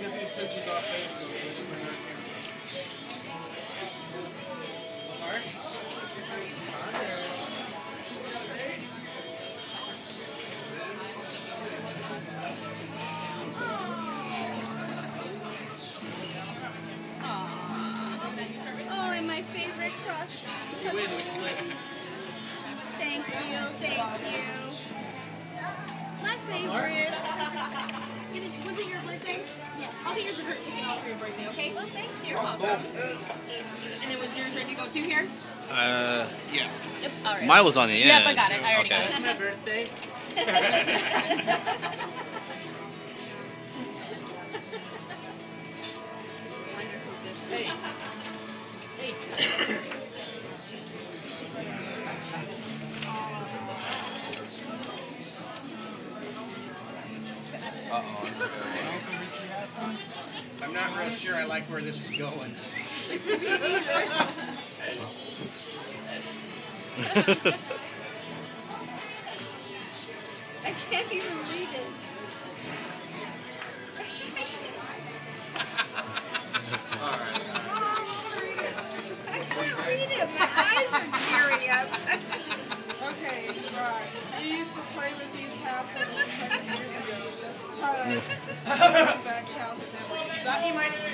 get these pictures off Facebook. Oh, and my favorite. Thank you, thank you. My favorite. Was it your birthday? Yeah. I'll get your dessert taken off for your birthday, okay? Well, thank you. You're welcome. And then was yours ready to go too here? Uh, Yeah. Yep. All right. mine was on the end. Yep, I got it. I already okay. got it. my birthday. Hey. Hey. Not real sure I like where this is going.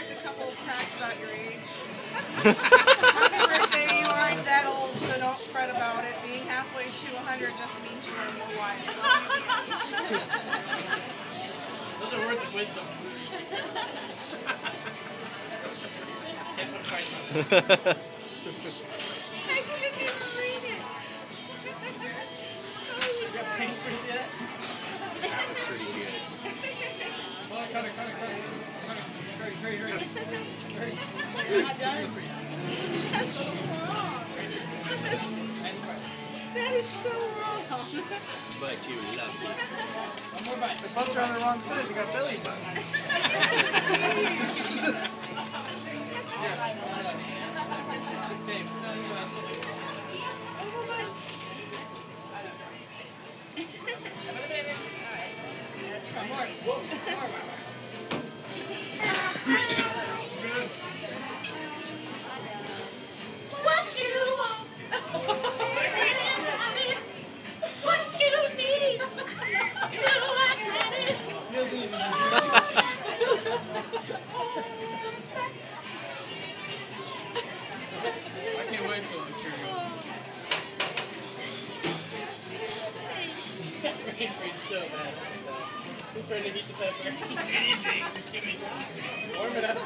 expect a couple of cracks about your age. Happy birthday, you aren't that old, so don't fret about it. Being halfway to 100 just means you are more wise. Those are words of wisdom. Can't put a price on it. I couldn't even read it. Oh, you got paint freeze yet? That was pretty good. Come on, cut it, cut it, Hurry, hurry, hurry. Hurry. You're not done? That's so wrong. That is so wrong. but you love me. One more bite. The butts are on the wrong side. You got belly buttons. Dave, no, you got it. One more. One more. Trying to heat the pepper. Anything, just give me some. Warm it up.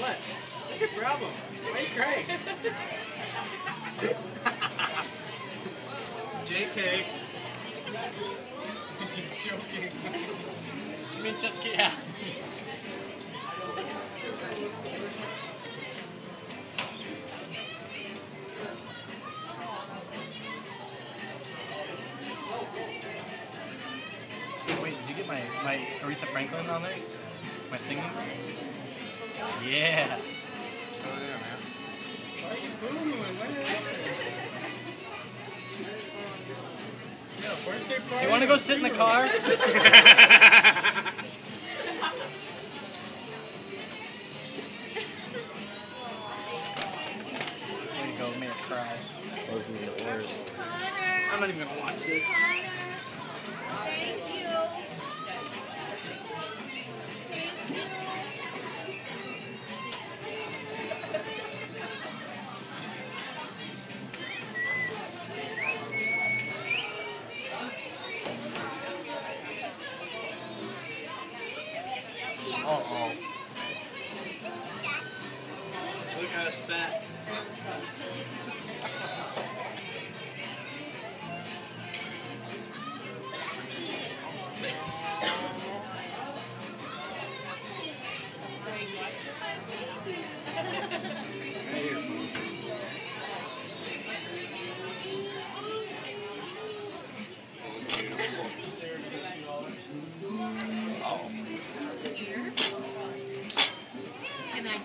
What? What's your problem? Why are you crying? JK. Just joking. I mean, just yeah. Aretha Franklin on there? My singing? Yeah. Oh, yeah, man. Why are you booing? What is Yo, birthday party. Do you want to go sit in the car? there you go, made it cry. Those are the worst. I'm not even gonna watch this. Uh-oh. Look at us fat.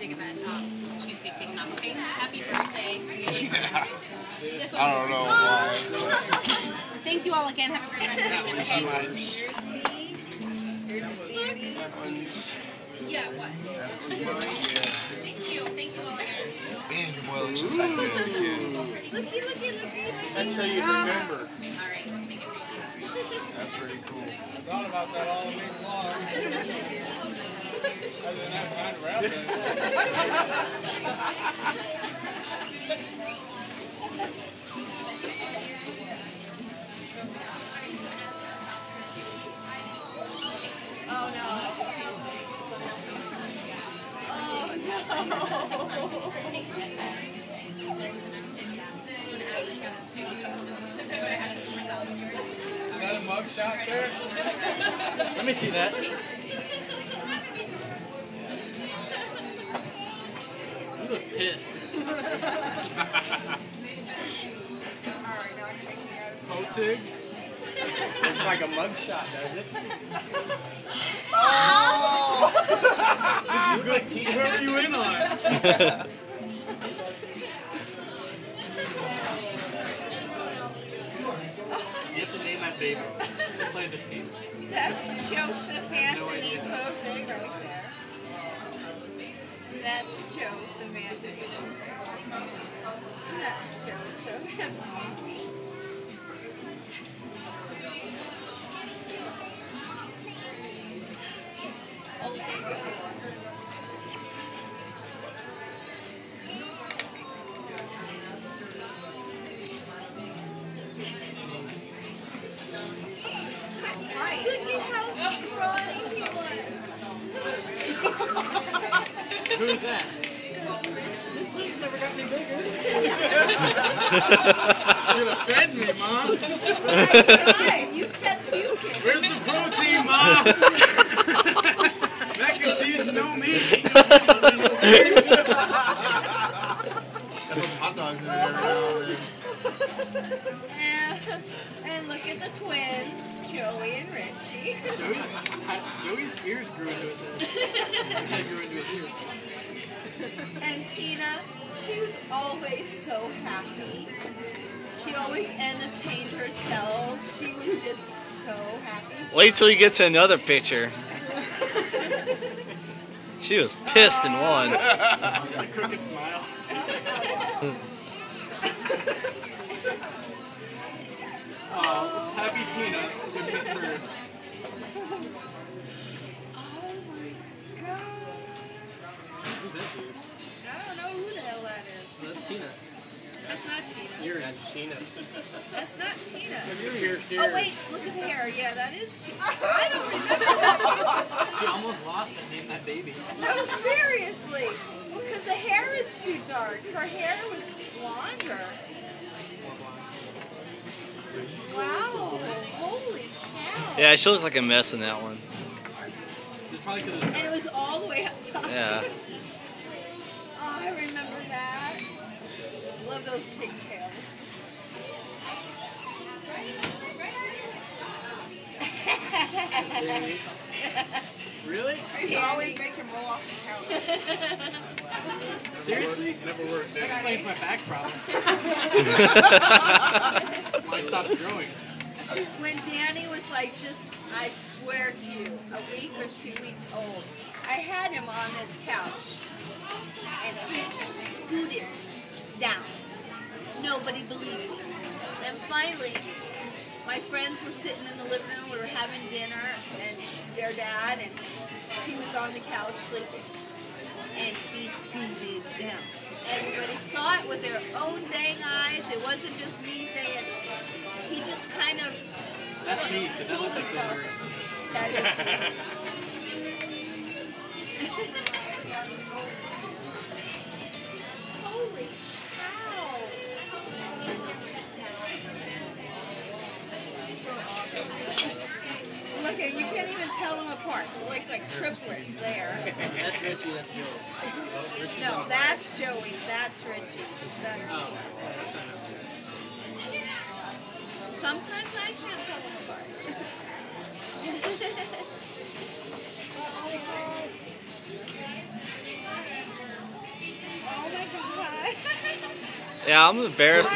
And then I take a bed. Um, cheesecake taken off. Okay. Happy birthday. Yeah. This I don't know why. Thank you. you all again. Have a great rest of the day. Okay. Here's me. Here's Danny. Yeah, what? Thank you. Thank you all again. Man, your boy looks just like you as a kid. Looky, looky, looky, looky. That's how you remember. All right. We'll make it. That's pretty cool. Thought about that all week long. Oh, Is that a mug shot there? Let me see that. Of Poethig? Looks like a mug shot, does it? You look like Tina. Who are you in on? You have to name that baby. Let's play this game. That's Joseph Anthony idea. Poethig right there. That's Anthony Poethig. That's Joseph Anthony. Who's that? This league's never got any bigger. Should have fed me, Mom. Right, you kept puking. Where's the protein, Mom? Mac and cheese, no meat. Hot dogs in there right now, man. And, and look at the twins, Joey and Richie. Joey, Joey's ears grew into his head. His head grew into his ears. And Tina, she was always so happy. She always entertained herself. She was just so happy. Wait till you get to another picture. She was pissed in one. She's a crooked smile. Oh, it's Happy Tina's. Looking at through. Oh my god. Who's that dude? I don't know who the hell that is. So that's Tina. That's not Tina. You're that's Tina. That's not Tina. You're here, Oh wait, look at the hair. Yeah, that is Tina. I don't remember that. She almost lost it named that baby. No, seriously. Because the hair is too dark. Her hair was blonder. Wow. Holy cow. Yeah, she looked like a mess in that one. It's probably because And it was all the way up top. Yeah. Oh, I remember that. Love those pigtails. Really? I used to always make him roll off the couch. Seriously? Never worked. That explains my back problems. I stopped growing. when Danny was like just, I swear to you, a week or two weeks old, I had him on this couch and he scooted down. Nobody believed me. Then finally, my friends were sitting in the living room, we were having dinner, and their dad, and he was on the couch sleeping. And he scooted down. Everybody saw it with their own dang eyes. It wasn't just me saying, he just kind of That's me, because that looks like Murray. that is. Holy cow! Look at you can't even tell them apart. They're like like triplets there. That's Richie, that's Joey. No, that's Joey. That's Richie. That's Oh, Sometimes I can't tell them apart. oh my god. Yeah, I'm embarrassed.